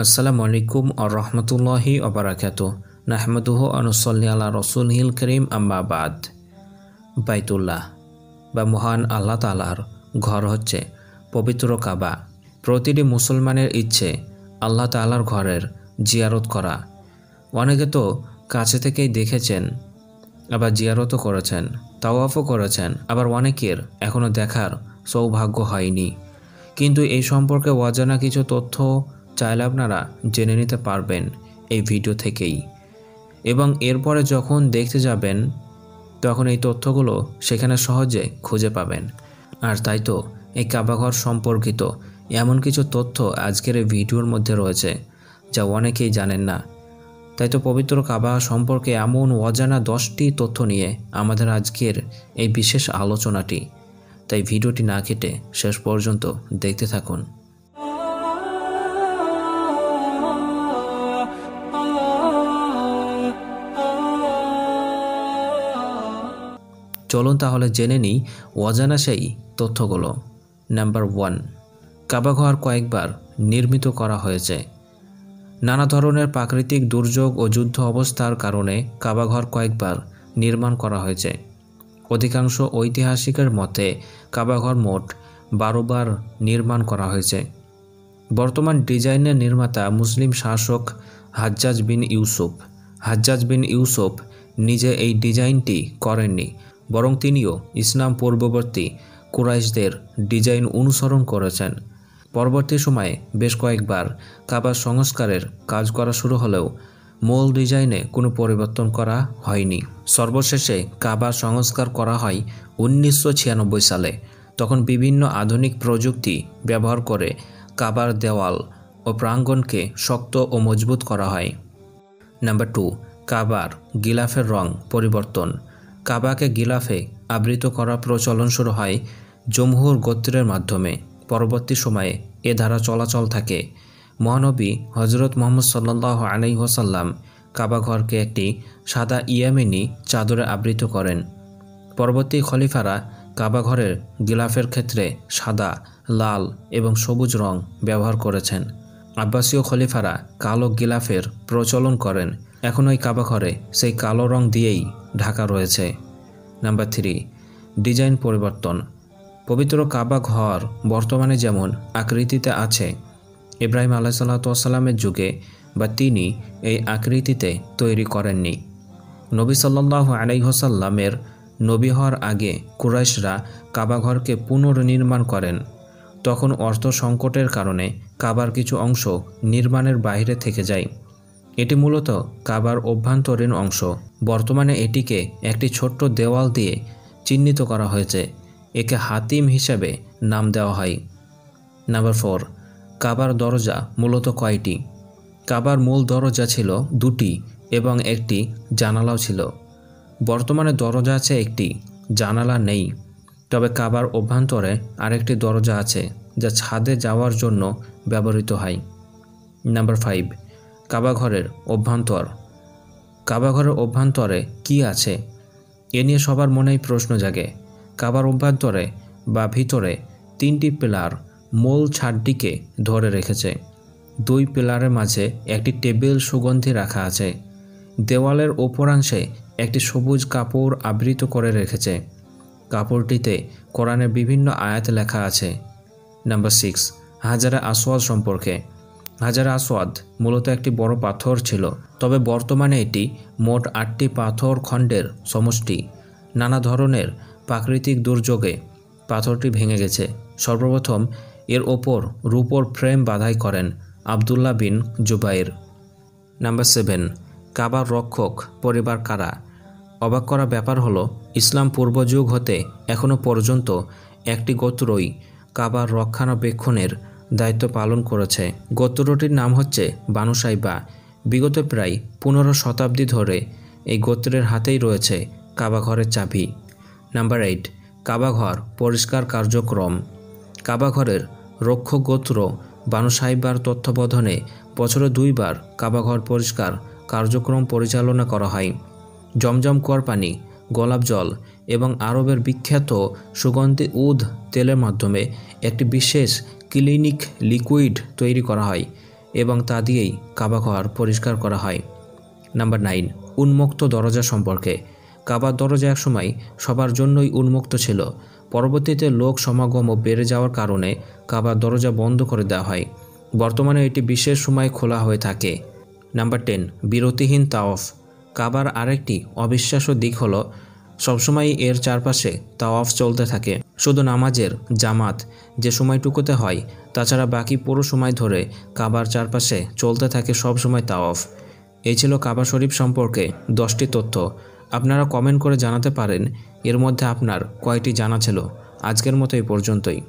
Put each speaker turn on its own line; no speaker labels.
আসসালামু আলাইকুম আ রহমতুল্লাহি অবরাকাত নাহমদুহ আনুসল্লি আল্লাহ রসুল হিল করিম আম্মাবাদ বাইতুল্লাহ বা মহান আল্লাহ তালার ঘর হচ্ছে পবিত্র কাবা প্রতিটি মুসলমানের ইচ্ছে আল্লাহ তালার ঘরের জিয়ারত করা অনেকে তো কাছে থেকেই দেখেছেন আবার জিয়ারতও করেছেন তাওয়াফও করেছেন আবার অনেকের এখনও দেখার সৌভাগ্য হয়নি। কিন্তু এই সম্পর্কে অজানা কিছু তথ্য চাইলে আপনারা জেনে নিতে পারবেন এই ভিডিও থেকেই। এবং এরপরে যখন দেখতে যাবেন, তখন এই তথ্যগুলো সেখানে সহজে খুঁজে পাবেন। আর তাই তো, এই কাবাঘর সম্পর্কিত এমন কিছু তথ্য আজকের এই ভিডিওর মধ্যে রয়েছে, যা অনেকেই জানেন না। তাই তো পবিত্র কাবা সম্পর্কে এমন অজানা দশটি তথ্য নিয়ে আমাদের আজকের এই বিশেষ আলোচনাটি। তাই ভিডিওটি না কেটে শেষ পর্যন্ত দেখতে থাকুন। চলুন তাহলে জেনে নিই অজানা সেই তথ্যগুলো। নাম্বার ওয়ান কাবাঘর কয়েকবার নির্মিত করা হয়েছে। নানা ধরনের প্রাকৃতিক দুর্যোগ ও যুদ্ধ অবস্থার কারণে কাবাঘর কয়েকবার নির্মাণ করা হয়েছে। অধিকাংশ ঐতিহাসিকের মতে, কাবাঘর মোট বারোবার নির্মাণ করা হয়েছে। বর্তমান ডিজাইনের নির্মাতা মুসলিম শাসক হাজ্জাজ বিন ইউসুফ। হাজ্জাজ বিন ইউসুফ নিজে এই ডিজাইনটি করেননি। বরং তিনিও ইসলাম পূর্ববর্তী কুরাইশদের ডিজাইন অনুসরণ করেছেন। পরবর্তী সময়ে বেশ কয়েকবার কাবার সংস্কারের কাজ করা শুরু হলেও মূল ডিজাইনে কোনো পরিবর্তন করা হয়নি। সর্বশেষে কাবার সংস্কার করা হয় উনিশশো ছিয়ানব্বই সালে। তখন বিভিন্ন আধুনিক প্রযুক্তি ব্যবহার করে কাবার দেওয়াল ও প্রাঙ্গণকে শক্ত ও মজবুত করা হয়। নাম্বার টু, কাবার গিলাফের রং পরিবর্তন। কাবাকে গিলাফে আবৃত করা প্রচলন শুরু হয় জমহুর গোত্রের মাধ্যমে। পরবর্তী সময়ে এ ধারা চলাচল থাকে। মহানবী হজরত মোহাম্মদ সাল্লাহ আলাই ওসাল্লাম কাবাঘরকে একটি সাদা ইয়ামিনী চাদরে আবৃত করেন। পরবর্তী খলিফারা কাবাঘরের গিলাফের ক্ষেত্রে সাদা, লাল এবং সবুজ রং ব্যবহার করেছেন। আব্বাসীয় খলিফারা কালো গিলাফের প্রচলন করেন। এখন ওই কাবাঘরে সেই কালো রং দিয়েই ঢাকা রয়েছে। নাম্বার থ্রি, ডিজাইন পরিবর্তন। পবিত্র কাবা ঘর বর্তমানে যেমন আকৃতিতে আছে, ইব্রাহিম আলাহ যুগে বা তিনি এই আকৃতিতে তৈরি করেননি। নবী সাল্লাহ আলাইহসাল্লামের নবী হওয়ার আগে কুরাইশরা কাবাঘরকে পুনর্নির্মাণ করেন। তখন অর্থ সংকটের কারণে কাবার কিছু অংশ নির্মাণের বাইরে থেকে যায়। এটি মূলত কাবার অভ্যন্তরীণ অংশ। বর্তমানে এটিকে একটি ছোট্ট দেওয়াল দিয়ে চিহ্নিত করা হয়েছে। একে হাতিম হিসাবে নাম দেওয়া হয়। নাম্বার ফোর, কাবার দরজা মূলত কয়টি? কাবার মূল দরজা ছিল দুটি এবং একটি জানালাও ছিল। বর্তমানে দরজা আছে একটি, জানালা নেই। তবে কাবার অভ্যন্তরে আরেকটি দরজা আছে, যা ছাদে যাওয়ার জন্য ব্যবহৃত হয়। নাম্বার ফাইভ, কাবাঘরের অভ্যন্তর। কাবাঘরের অভ্যন্তরে কি আছে? এ নিয়ে সবার মনেই প্রশ্ন জাগে। কাবার অভ্যন্তরে বা ভিতরে তিনটি পিলার মূল ছাদটিকে ধরে রেখেছে। দুই পিলারের মাঝে একটি টেবিল সুগন্ধি রাখা আছে। দেওয়ালের ওপরাংশে একটি সবুজ কাপড় আবৃত করে রেখেছে। কাপড়টিতে কোরআনের বিভিন্ন আয়াত লেখা আছে। নাম্বার সিক্স, হাজারা আসওয়াদ সম্পর্কে। হাজারা আসওয়াদ মূলত একটি বড় পাথর ছিল, তবে বর্তমানে এটি মোট আটটি পাথর খণ্ডের সমষ্টি। নানা ধরনের প্রাকৃতিক দুর্যোগে পাথরটি ভেঙে গেছে। সর্বপ্রথম এর ওপর রূপোর ফ্রেম বাধাই করেন Abdullah bin Jubair. Number seven, কাবার রক্ষক পরিবার কারা? অবাক করা ব্যাপার হলো, ইসলাম পূর্বযুগ হতে এখনও পর্যন্ত একটি গোত্রই কাবার রক্ষণাবেক্ষণের দায়িত্ব পালন করেছে। গোত্রটির নাম হচ্ছে বানুসাইবা বিগত প্রায় পনেরো শতাব্দী ধরে এই গোত্রের হাতেই রয়েছে কাবাঘরের চাবি। নাম্বার এইট কাবাঘর পরিষ্কার কার্যক্রম। কাবাঘরের রক্ষক গোত্র বানু সাহিবার তত্ত্বাবধানে বছরে দুইবার কাবাঘর পরিষ্কার কার্যক্রম পরিচালনা করা হয়। জমজম কর পানি, গোলাপ জল এবং আরবের বিখ্যাত সুগন্ধি উদ তেলের মাধ্যমে একটি বিশেষ ক্লিনিক লিকুইড তৈরি করা হয় এবং তা দিয়েই কাবা ঘর পরিষ্কার করা হয়। নাম্বার নাইন, উন্মুক্ত দরজা সম্পর্কে। কাবার দরজা একসময় সবার জন্যই উন্মুক্ত ছিল। পরবর্তীতে লোক সমাগম ও বেড়ে যাওয়ার কারণে কাবার দরজা বন্ধ করে দেওয়া হয়। বর্তমানে এটি বিশেষ সময় খোলা হয়ে থাকে। নাম্বার টেন, বিরতিহীন তাওয়াফ। কাবার আরেকটি অবিশ্বাস্য দিক হলো, সবসময় এর চারপাশে তাওয়াফ চলতে থাকে। শুধু নামাজের জামাত যে সময়টুকুতে হয়, তাছাড়া বাকি পুরো সময় ধরে কাবার চারপাশে চলতে থাকে সব সময় তাওয়াফ। এই ছিল কাবা শরীফ সম্পর্কে দশটি তথ্য। আপনারা কমেন্ট করে জানাতে পারেন, এর মধ্যে আপনার কয়টি জানা ছিল। আজকের মতো এই পর্যন্তই।